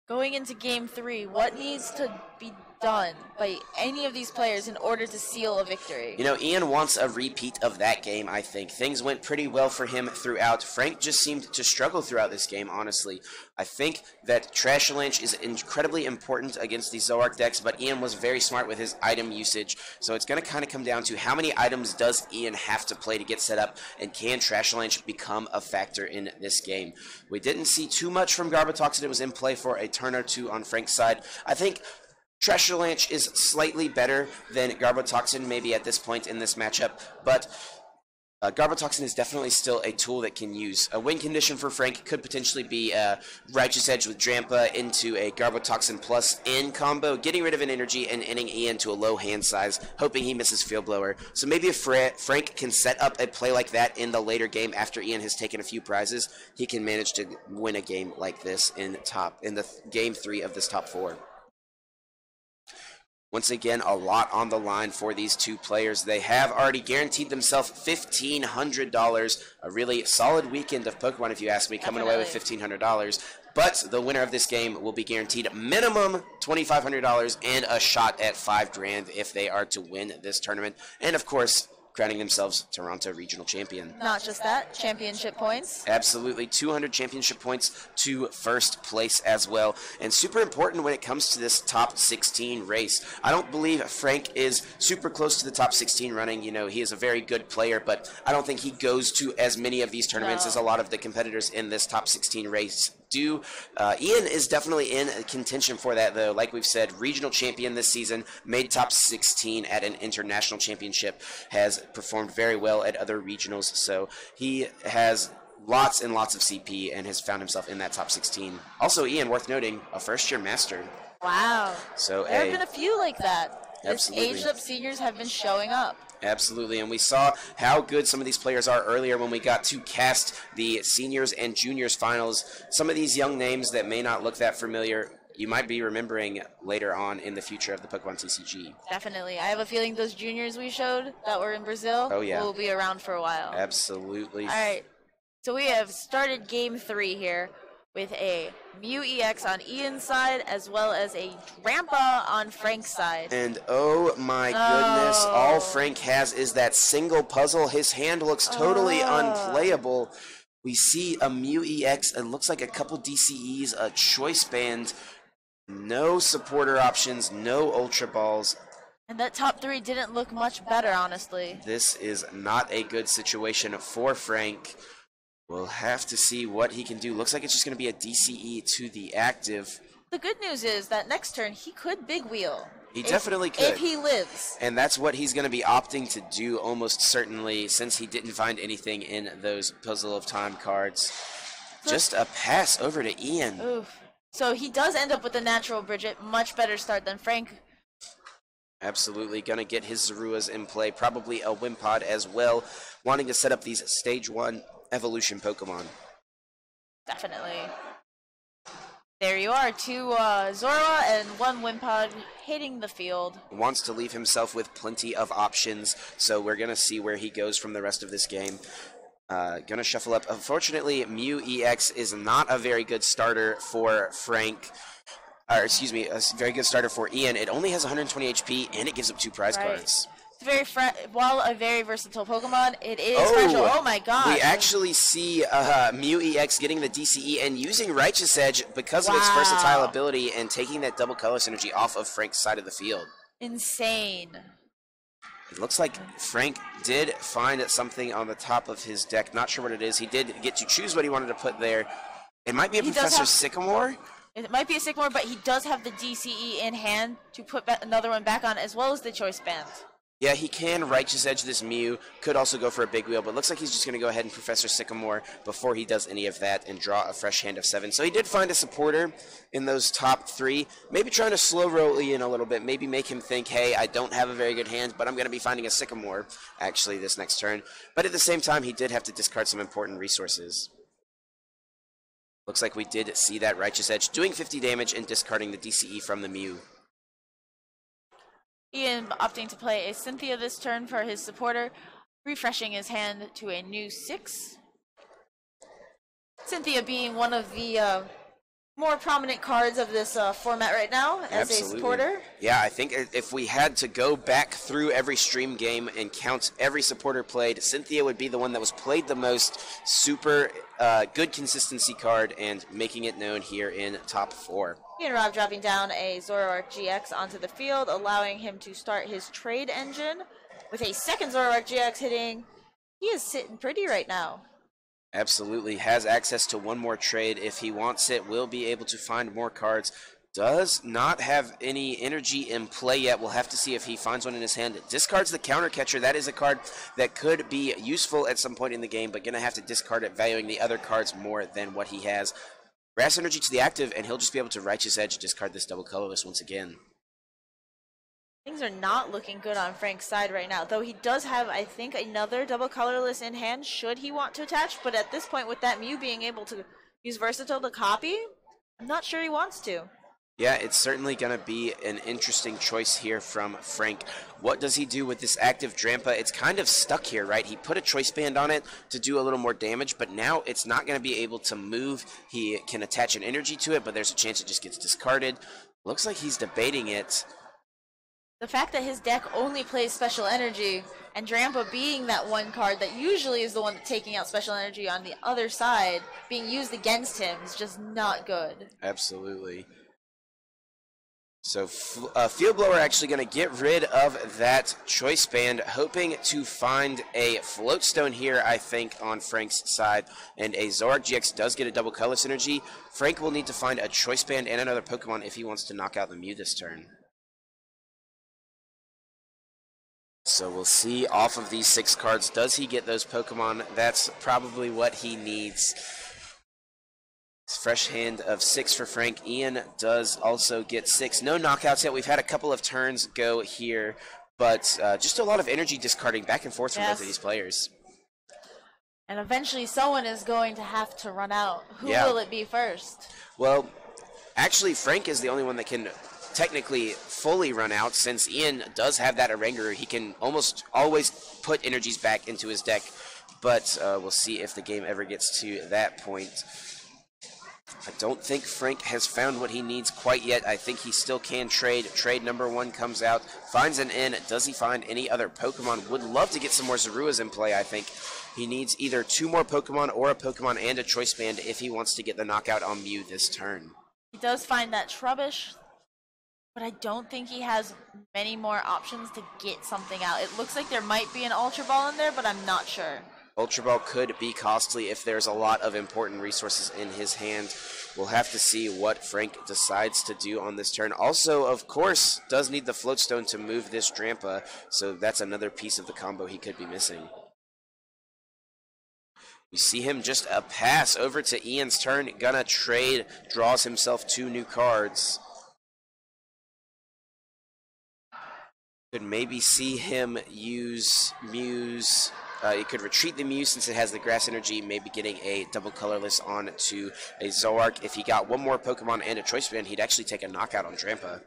Going into game three, what needs to be done by any of these players in order to seal a victory. You know, Ian wants a repeat of that game, I think. Things went pretty well for him throughout. Frank just seemed to struggle throughout this game, honestly. I think that Trashalanche is incredibly important against these Zoroark decks, but Ian was very smart with his item usage. So it's going to kind of come down to how many items does Ian have to play to get set up, and can Trashalanche become a factor in this game? We didn't see too much from Garbotoxin. It was in play for a turn or two on Frank's side. I think Trashalanche is slightly better than Garbotoxin, maybe at this point in this matchup, but uh, Garbotoxin is definitely still a tool that can use. A win condition for Frank could potentially be a Righteous Edge with Drampa into a Garbotoxin plus in combo, getting rid of an energy and ending Ian to a low hand size, hoping he misses Field Blower. So maybe if Fra Frank can set up a play like that in the later game after Ian has taken a few prizes, he can manage to win a game like this in top in the th game three of this top four. Once again, a lot on the line for these two players. They have already guaranteed themselves $1,500. A really solid weekend of Pokemon, if you ask me, coming Definitely. away with $1,500. But the winner of this game will be guaranteed minimum $2,500 and a shot at five grand if they are to win this tournament. And of course, crowning themselves Toronto regional champion. Not just that, championship points. Absolutely, 200 championship points to first place as well. And super important when it comes to this top 16 race. I don't believe Frank is super close to the top 16 running. You know, he is a very good player, but I don't think he goes to as many of these tournaments no. as a lot of the competitors in this top 16 race do. Uh, Ian is definitely in contention for that, though. Like we've said, regional champion this season, made top 16 at an international championship, has performed very well at other regionals. So he has lots and lots of CP and has found himself in that top 16. Also, Ian, worth noting, a first year master. Wow. So there have been a few like that. Absolutely. Aged up seniors have been showing up. Absolutely, and we saw how good some of these players are earlier when we got to cast the seniors and juniors finals. Some of these young names that may not look that familiar, you might be remembering later on in the future of the Pokemon TCG. Definitely. I have a feeling those juniors we showed that were in Brazil Oh, yeah. will be around for a while. Absolutely. All right. So we have started game three here with a Mew EX on Ian's side as well as a Drampa on Frank's side. And oh my goodness, Oh. all Frank has is that single puzzle. His hand looks totally Oh. unplayable. We see a Mew EX, it looks like a couple DCEs, a choice band, no supporter options, no Ultra Balls. And that top three didn't look much better, honestly. This is not a good situation for Frank. We'll have to see what he can do. Looks like it's just going to be a DCE to the active. The good news is that next turn he could big wheel. He If- definitely could. If he lives. And that's what he's going to be opting to do almost certainly since he didn't find anything in those Puzzle of Time cards. Just a pass over to Ian. Oof. So he does end up with a natural Brigette. Much better start than Frank. Absolutely going to get his Zoruas in play. Probably a Wimpod as well. Wanting to set up these Stage 1 evolution Pokemon. Definitely. There you are. Two uh, Zorua and one Wimpod hitting the field. Wants to leave himself with plenty of options. So we're going to see where he goes from the rest of this game. Uh, gonna shuffle up. Unfortunately, Mew EX is not a very good starter for Frank. Or excuse me, a very good starter for Ian. It only has 120 HP and it gives up two prize Right. cards. It's very while a very versatile Pokemon, it is special. Oh my god! We actually see uh, Mew EX getting the DCE and using Righteous Edge because of its versatile ability and taking that double colorless energy off of Frank's side of the field. insane. It looks like Frank did find something on the top of his deck. Not sure what it is. He did get to choose what he wanted to put there. It might be a He Professor have- Sycamore. It might be a Sycamore, but he does have the DCE in hand to put another one back on, as well as the Choice Band. Yeah, he can Righteous Edge this Mew. Could also go for a big wheel, but looks like he's just going to go ahead and Professor Sycamore before he does any of that and draw a fresh hand of seven. So he did find a supporter in those top three. Maybe trying to slow roll Ian a little bit. Maybe make him think, hey, I don't have a very good hand, but I'm going to be finding a Sycamore actually this next turn. But at the same time, he did have to discard some important resources. Looks like we did see that Righteous Edge doing 50 damage and discarding the DCE from the Mew. Ian opting to play a Cynthia this turn for his supporter, refreshing his hand to a new six. Cynthia being one of the uh, more prominent cards of this uh, format right now as a supporter. Yeah, I think if we had to go back through every stream game and count every supporter played, Cynthia would be the one that was played the most. Super uh, good consistency card and making it known here in top four. Ian Robb dropping down a Zoroark GX onto the field, allowing him to start his trade engine with a second Zoroark GX hitting. He is sitting pretty right now. Absolutely has access to one more trade if he wants it. Will be able to find more cards. Does not have any energy in play yet. We'll have to see if he finds one in his hand. Discards the counter catcher. That is a card that could be useful at some point in the game, but gonna have to discard it, valuing the other cards more than what he has. Grass energy to the active, and he'll just be able to righteous edge discard this double colorless once again. Things are not looking good on Frank's side right now, though he does have, I think, another double colorless in hand should he want to attach. But at this point, with that Mew being able to use Versatile to copy, I'm not sure he wants to. Yeah, it's certainly going to be an interesting choice here from Frank. What does he do with this active Drampa? It's kind of stuck here, right? He put a choice band on it to do a little more damage, but now it's not going to be able to move. He can attach an energy to it, but there's a chance it just gets discarded. Looks like he's debating it. The fact that his deck only plays special energy, and Drampa being that one card that usually is the one taking out special energy on the other side, being used against him is just not good. Absolutely. So, uh, Field Blower actually going to get rid of that choice band, hoping to find a float stone here, I think, on Frank's side. And a Zoroark GX does get a double colorless energy. Frank will need to find a choice band and another Pokemon if he wants to knock out the Mew this turn. So we'll see off of these six cards. Does he get those Pokemon? That's probably what he needs. Fresh hand of six for Frank. Ian does also get six. No knockouts yet. We've had a couple of turns go here. but uh, just a lot of energy discarding back and forth from both of these players. And eventually, someone is going to have to run out. Who Yeah. will it be first? Well, actually, Frank is the only one that can technically fully run out since Ian does have that Oranguru. He can almost always put energies back into his deck, but uh, we'll see if the game ever gets to that point. I don't think Frank has found what he needs quite yet. I think he still can trade. Trade number one comes out, finds an N. Does he find any other Pokemon? Would love to get some more Zoruas in play, I think. He needs either two more Pokemon or a Pokemon and a Choice Band if he wants to get the knockout on Mew this turn. He does find that Trubbish, but I don't think he has many more options to get something out. It looks like there might be an Ultra Ball in there, but I'm not sure. Ultra Ball could be costly if there's a lot of important resources in his hand. We'll have to see what Frank decides to do on this turn. Also, of course, does need the Float Stone to move this Drampa, so that's another piece of the combo he could be missing. We see him just a pass over to Ian's turn. Gonna trade, draws himself two new cards. Could maybe see him use Muse. Uh, you could retreat the Muse since it has the grass energy, maybe getting a double colorless on to a Zoroark. If he got one more Pokemon and a Choice Band, he'd actually take a knockout on Drampa.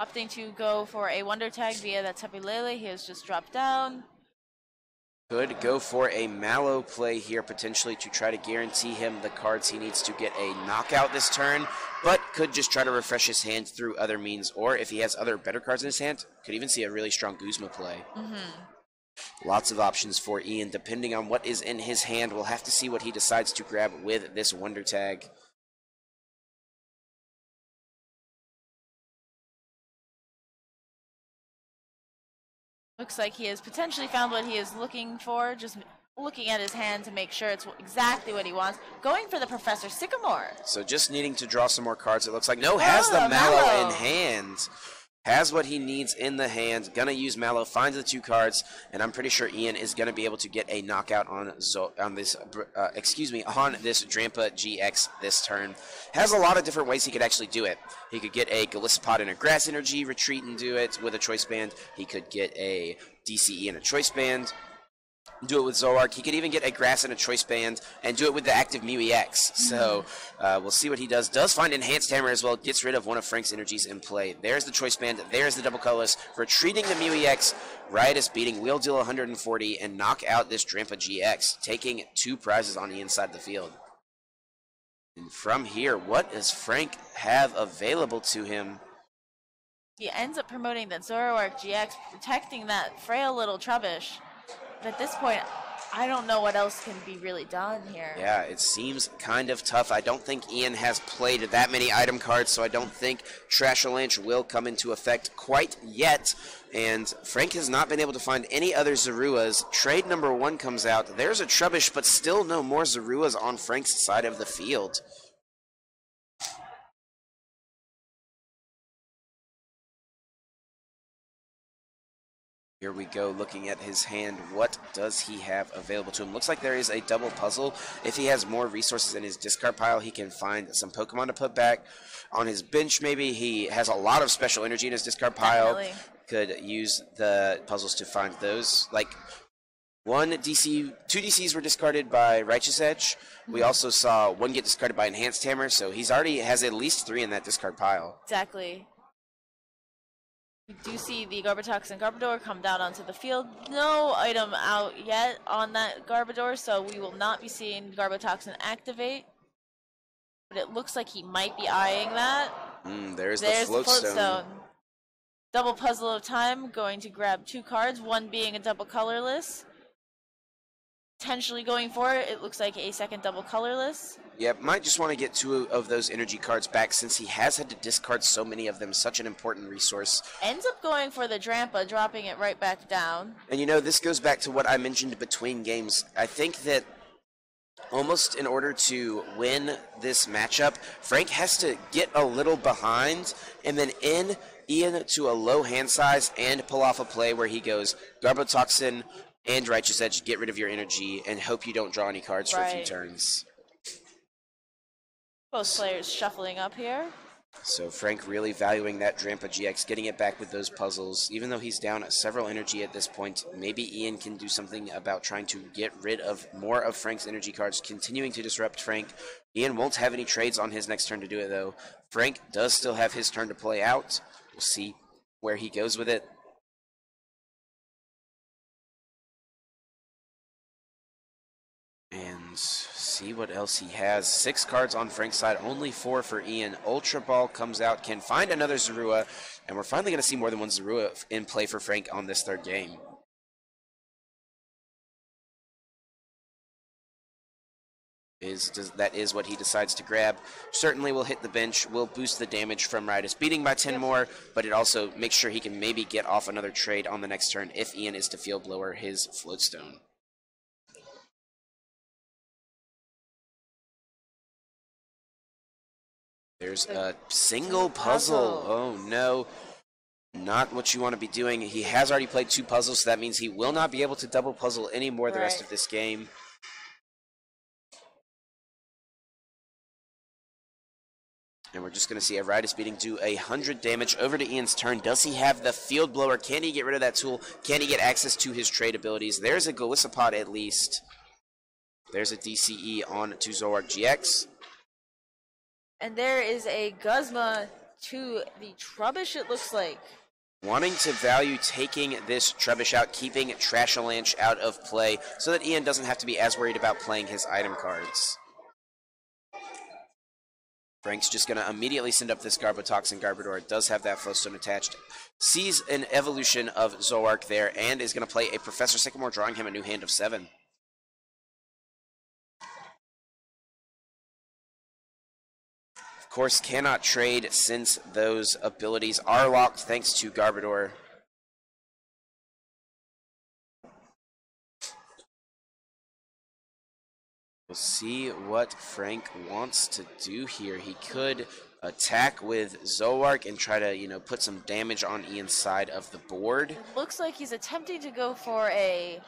Opting to go for a Wonder Tag via that Tapu Lele. He has just dropped down. Could go for a Mallow play here potentially to try to guarantee him the cards he needs to get a knockout this turn, but could just try to refresh his hand through other means, or if he has other better cards in his hand, could even see a really strong Guzma play. Mm-hmm. Lots of options for Ian depending on what is in his hand. We'll have to see what he decides to grab with this Wonder Tag. Looks like he has potentially found what he is looking for. Just looking at his hand to make sure it's exactly what he wants. Going for the Professor Sycamore. So just needing to draw some more cards. It looks like no oh, has the Oh, Mallow, Mallow. in hand. Has what he needs in the hand. Gonna use Mallow. Finds the two cards, and I'm pretty sure Ian is gonna be able to get a knockout on Zo- on this. Uh, excuse me, on this Drampa GX this turn. Has a lot of different ways he could actually do it. He could get a Golisopod and a Grass Energy retreat and do it with a Choice Band. He could get a DCE and a Choice Band do it with Zoroark. He could even get a grass and a choice band and do it with the active Mew EX. So uh, we'll see what he does. Does find enhanced hammer as well. Gets rid of one of Frank's energies in play. There's the choice band. There's the double colorless. Retreating the Mew EX. Riotous beating. Wheel deal 140 and knock out this Drampa GX, taking two prizes on the inside of the field. And from here, what does Frank have available to him? He ends up promoting that Zoroark GX, protecting that frail little Trubbish. But at this point, I don't know what else can be really done here. Yeah, it seems kind of tough. I don't think Ian has played that many item cards, so I don't think Trashalanche will come into effect quite yet. And Frank has not been able to find any other Zoruas. Trade number one comes out. There's a Trubbish, but still no more Zoruas on Frank's side of the field. Here we go, looking at his hand. What does he have available to him? Looks like there is a double puzzle. If he has more resources in his discard pile, he can find some Pokemon to put back. On his bench, maybe he has a lot of special energy in his discard pile. Definitely. Could use the puzzles to find those. Like one DC, two DCs were discarded by Righteous Edge. We mm-hmm. also saw one get discarded by Enhanced Hammer, so he's already has at least three in that discard pile. Exactly. We do see the Garbatox and Garbodor come down onto the field. No item out yet on that Garbodor, so we will not be seeing Garbotoxin activate. But it looks like he might be eyeing that. Mm, there's, There's the float, stone. Double puzzle of time, going to grab two cards, one being a double colorless. Potentially going for it, it looks like a second double colorless. Yep, might just want to get two of those energy cards back since he has had to discard so many of them. Such an important resource. Ends up going for the Drampa, dropping it right back down. And you know, this goes back to what I mentioned between games. I think that almost in order to win this matchup, Frank has to get a little behind and then N Ian to a low hand size and pull off a play where he goes Garbotoxin and Righteous Edge, get rid of your energy, and hope you don't draw any cards for a few turns. Both players shuffling up here. So Frank really valuing that Drampa GX, getting it back with those puzzles. Even though he's down at several energy at this point, maybe Ian can do something about trying to get rid of more of Frank's energy cards, continuing to disrupt Frank. Ian won't have any trades on his next turn to do it, though. Frank does still have his turn to play out. We'll see where he goes with it. See what else he has. Six cards on Frank's side, only four for Ian. Ultra Ball comes out, can find another Zorua, and we're finally going to see more than one Zorua in play for Frank on this third game. Is does, that is what he decides to grab. Certainly will hit the bench, will boost the damage from Riotous beating by 10 more, but it also makes sure he can maybe get off another trade on the next turn if Ian is to field blower his floatstone. There's a single puzzle. Oh no. Not what you want to be doing. He has already played two puzzles, so that means he will not be able to double puzzle anymore the rest of this game. And we're just going to see a Riotous Beating do a 100 damage over to Ian's turn. Does he have the Field Blower? Can he get rid of that tool? Can he get access to his trade abilities? There's a Golisopod at least. There's a DCE on to Zoroark GX. And there is a Guzma to the Trubbish, it looks like. Wanting to value taking this Trubbish out, keeping Trashalanche out of play, so that Ian doesn't have to be as worried about playing his item cards. Frank's just going to immediately send up this Garbotoxin Garbodor. It does have that Floatstone attached. Sees an evolution of Zoroark there, and is going to play a Professor Sycamore, drawing him a new hand of seven. Course, cannot trade since those abilities are locked thanks to Garbodor. We'll see what Frank wants to do here. He could attack with Zoroark and try to, you know, put some damage on Ian's side of the board. It looks like he's attempting to go for a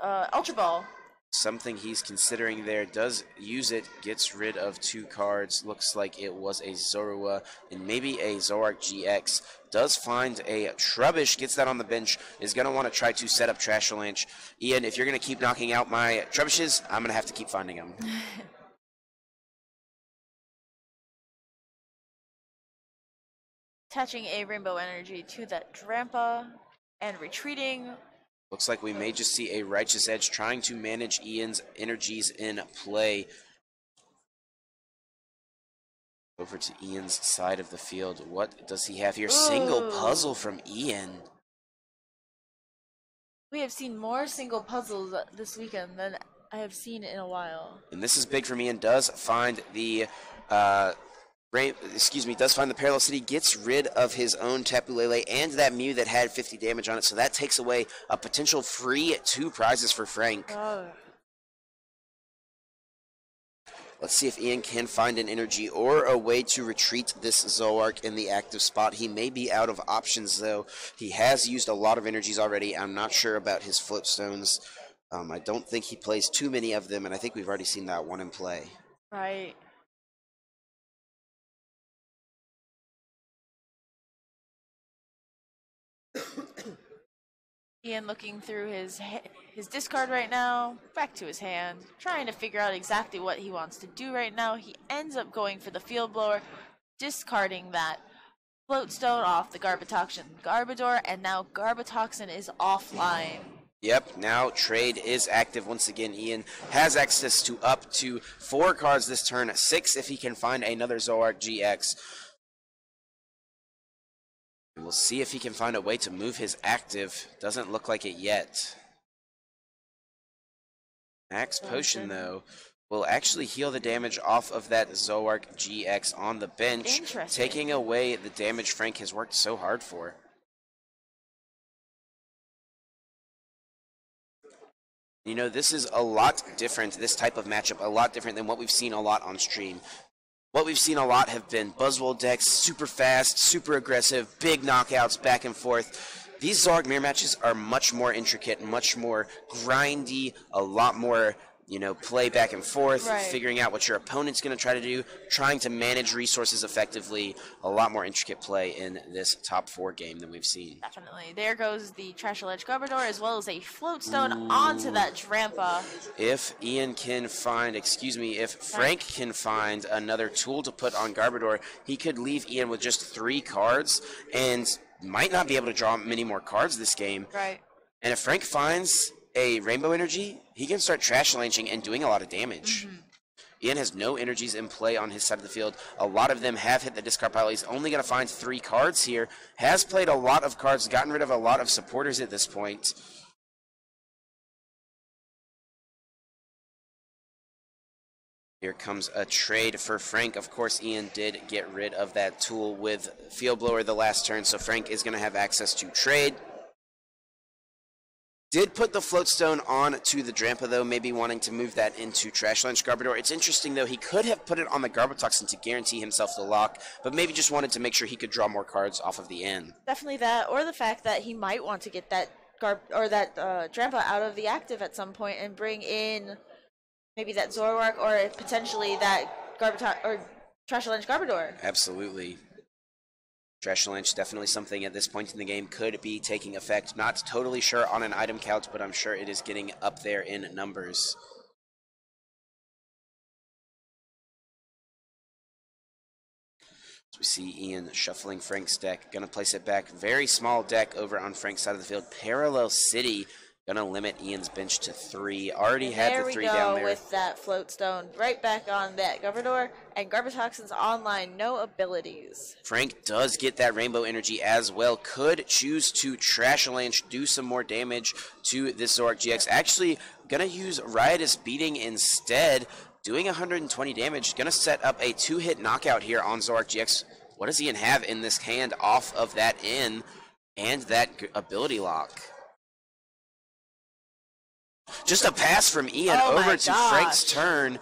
uh, Ultra Ball. Something he's considering there. Does use it, gets rid of two cards. Looks like it was a Zorua and maybe a Zoroark GX. Does find a Trubbish, gets that on the bench. Is going to want to try to set up Trash Trashalanche. Ian, if you're going to keep knocking out my Trubbishes, I'm going to have to keep finding them. Attaching [LAUGHS] a Rainbow Energy to that Drampa and retreating. Looks like we may just see a Righteous Edge trying to manage Ian's energies in play. Over to Ian's side of the field. What does he have here? Single puzzle from Ian. We have seen more single puzzles this weekend than I have seen in a while. And this is big for me and does find the uh Rain, excuse me, does find the Parallel City, gets rid of his own Tapu Lele and that Mew that had 50 damage on it, so that takes away a potential free two prizes for Frank. Oh. Let's see if Ian can find an energy or a way to retreat this Zoroark in the active spot. He may be out of options though. He has used a lot of energies already. I'm not sure about his flipstones. Um, I don't think he plays too many of them, and I think we've already seen that one in play. Right. Ian looking through his his discard right now, back to his hand, trying to figure out exactly what he wants to do right now. He ends up going for the field blower, discarding that floatstone off the Garbotoxin Garbodor, and now Garbotoxin is offline. Yep, now trade is active once again. Ian has access to up to four cards this turn, six if he can find another Zoroark GX. We'll see if he can find a way to move his active. Doesn't look like it yet. Max Potion, Potion. though, will actually heal the damage off of that Zoroark GX on the bench, taking away the damage Frank has worked so hard for. You know, this is a lot different, this type of matchup, a lot different than what we've seen a lot on stream. What we've seen a lot have been Buzzwole decks, super fast, super aggressive, big knockouts back and forth. These Zoroark mirror matches are much more intricate, much more grindy, a lot more you know, play back and forth, Right. figuring out what your opponent's going to try to do, trying to manage resources effectively. A lot more intricate play in this top four game than we've seen. Definitely. There goes the Trashalanche Garbodor as well as a float stone onto that Drampa. If Ian can find, excuse me, if Frank can find another tool to put on Garbodor, he could leave Ian with just three cards and might not be able to draw many more cards this game. Right. And if Frank finds a Rainbow Energy, he can start trash launching and doing a lot of damage. Mm-hmm. Ian has no energies in play on his side of the field. A lot of them have hit the discard pile. He's only going to find three cards here. Has played a lot of cards, gotten rid of a lot of supporters at this point. Here comes a trade for Frank. Of course, Ian did get rid of that tool with Field Blower the last turn, so Frank is going to have access to trade. Did put the floatstone on to the Drampa though, maybe wanting to move that into Trashalanche Garbodor. It's interesting though, he could have put it on the Garbotoxin to guarantee himself the lock, but maybe just wanted to make sure he could draw more cards off of the end. Definitely that, or the fact that he might want to get that Garb or that uh, Drampa out of the active at some point and bring in maybe that Zoroark or potentially that Garbato or Trashalanche Garbodor. Absolutely. Trashalanche definitely something at this point in the game could be taking effect. Not totally sure on an item count, but I'm sure it is getting up there in numbers. So we see Ian shuffling Frank's deck. Gonna place it back. Very small deck over on Frank's side of the field. Parallel City. Gonna limit Ian's bench to three. Already had there the three down there. with that float stone right back on that Garbodor and Garbotoxin's online no abilities. Frank does get that rainbow energy as well. Could choose to Trashalanche, do some more damage to this Zoroark GX. Actually, gonna use Riotous Beating instead, doing 120 damage. Gonna set up a two-hit knockout here on Zoroark GX. What does Ian have in this hand off of that N and that ability lock? Just a pass from Ian Oh over to Frank's turn.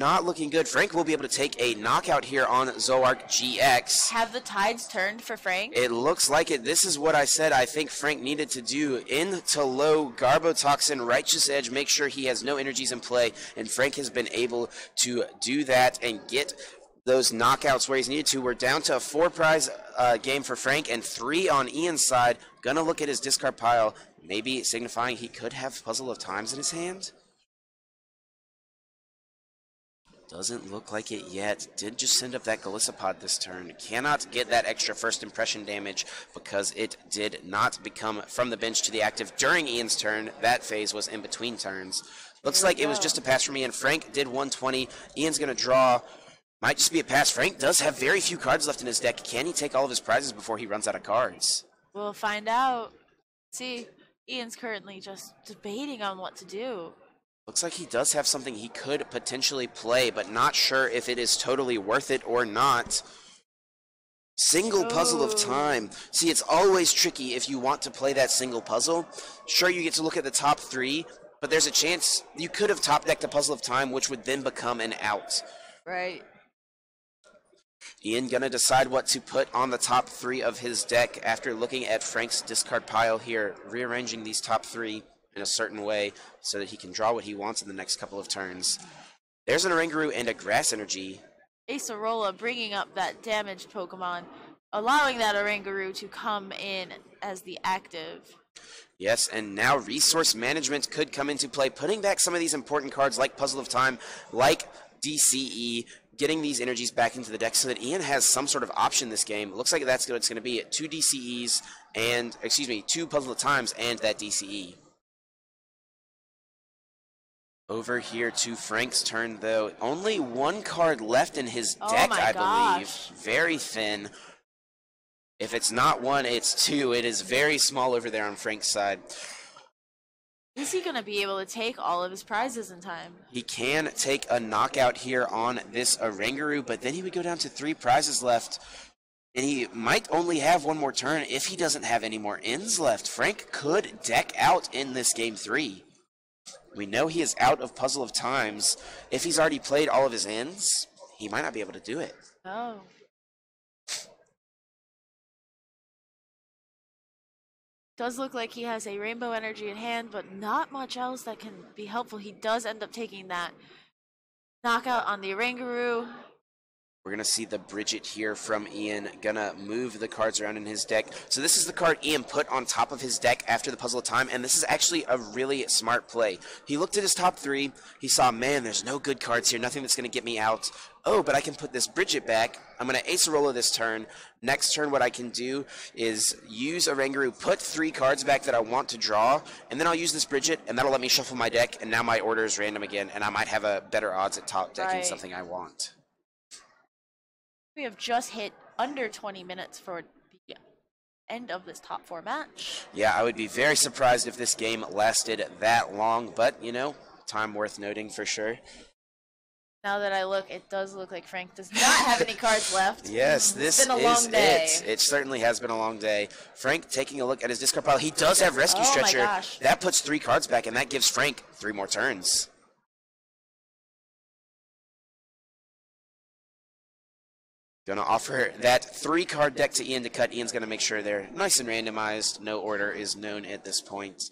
Not looking good. Frank will be able to take a knockout here on Zoroark GX. Have the tides turned for Frank? It looks like it. This is what I said I think Frank needed to do. Into low Garbotoxin, Righteous Edge, make sure he has no energies in play. And Frank has been able to do that and get those knockouts where he's needed to. We're down to a four prize uh, game for Frank and three on Ian's side. Gonna look at his discard pile, maybe signifying he could have Puzzle of Times in his hand. Doesn't look like it yet. Did just send up that Golisopod this turn. Cannot get that extra first impression damage because it did not become from the bench to the active during Ian's turn. That phase was in between turns. Looks like it was just a pass from Ian. Frank did 120. Ian's going to draw. Might just be a pass. Frank does have very few cards left in his deck. Can he take all of his prizes before he runs out of cards? We'll find out. See, Ian's currently just debating on what to do. Looks like he does have something he could potentially play, but not sure if it is totally worth it or not. Single puzzle of Oh. time. See, it's always tricky if you want to play that single puzzle. Sure, you get to look at the top three, but there's a chance you could have top decked a puzzle of time, which would then become an out. Right. Ian gonna decide what to put on the top three of his deck after looking at Frank's discard pile here, rearranging these top three in a certain way so that he can draw what he wants in the next couple of turns. There's an Oranguru and a Grass Energy. Acerola bringing up that damaged Pokemon, allowing that Oranguru to come in as the active. Yes, and now resource management could come into play, putting back some of these important cards like Puzzle of Time, like DCE, getting these energies back into the deck so that Ian has some sort of option this game. It looks like that's what it's going to be. Two DCEs and, excuse me, two Puzzle of Times and that. DCE. Over here to Frank's turn, though. Only one card left in his Oh deck, my I believe. Very thin. If it's not one, it's two. It is very small over there on Frank's side. Is he going to be able to take all of his prizes in time? He can take a knockout here on this Oranguru, but then he would go down to three prizes left. And he might only have one more turn if he doesn't have any more ends left. Frank could deck out in this game three. We know he is out of Puzzle of Times. If he's already played all of his ends, he might not be able to do it. Oh. Does look like he has a rainbow energy in hand, but not much else that can be helpful. He does end up taking that knockout on the Oranguru. We're going to see the Brigette here from Ian. Gonna move the cards around in his deck. So this is the card Ian put on top of his deck after the Puzzle of Time, and this is actually a really smart play. He looked at his top three. He saw, man, there's no good cards here. Nothing that's going to get me out. Oh, but I can put this Brigette back. I'm going to Ace Acerola this turn. Next turn, what I can do is use Oranguru, put three cards back that I want to draw, and then I'll use this Bridget, and that'll let me shuffle my deck, and now my order is random again, and I might have a better odds at top decking Right. something I want. We have just hit under 20 minutes for the end of this top four match. Yeah, I would be very surprised if this game lasted that long, but you know, time worth noting for sure. Now that I look, it does look like Frank does not have any [LAUGHS] cards left. Yes, this it's been a is long day. it. It certainly has been a long day. Frank taking a look at his discard pile. He does have Rescue Oh my Stretcher. gosh. That puts three cards back, and that gives Frank three more turns. Gonna offer that three card deck to Ian to cut. Ian's gonna make sure they're nice and randomized. No order is known at this point.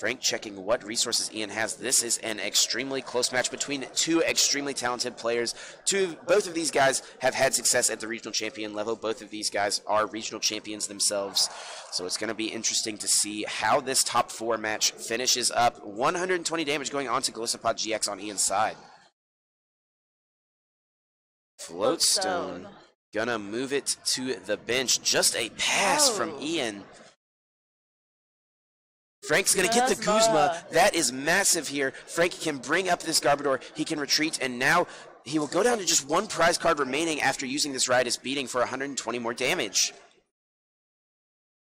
Frank checking what resources Ian has. This is an extremely close match between two extremely talented players. Two, both of these guys have had success at the regional champion level. Both of these guys are regional champions themselves. So it's going to be interesting to see how this top four match finishes up. 120 damage going on to Golisopod GX on Ian's side. Floatstone. Gonna move it to the bench. Just a pass oh. from Oh. Ian. Frank's gonna get the Guzma. Guzma. That is massive here. Frank can bring up this Garbodor. He can retreat, and now he will go down to just one prize card remaining after using this Riotous Beating for 120 more damage.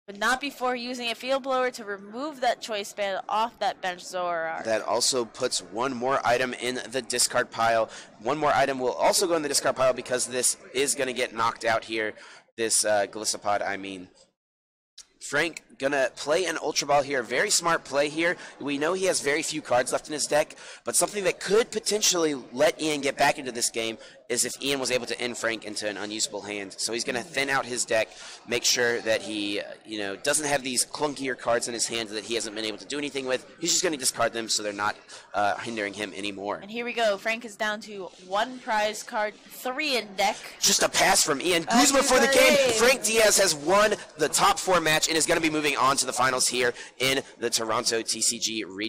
But not before using a field blower to remove that choice band off that bench Zoroark. That also puts one more item in the discard pile. One more item will also go in the discard pile because this is going to get knocked out here. This uh, Golisopod, I mean. Frank gonna play an Ultra Ball here. Very smart play here. We know he has very few cards left in his deck, but something that could potentially let Ian get back into this game is if Ian was able to end Frank into an unusable hand. So he's gonna thin out his deck, make sure that he, uh, you know, doesn't have these clunkier cards in his hand that he hasn't been able to do anything with. He's just gonna discard them so they're not uh, hindering him anymore. and here we go. Frank is down to one prize card, three in deck. Just a pass from Ian Uh, Guzma for the game. Frank Diaz has won the top four match and is going to be moving on to the finals here in the Toronto TCG Regional.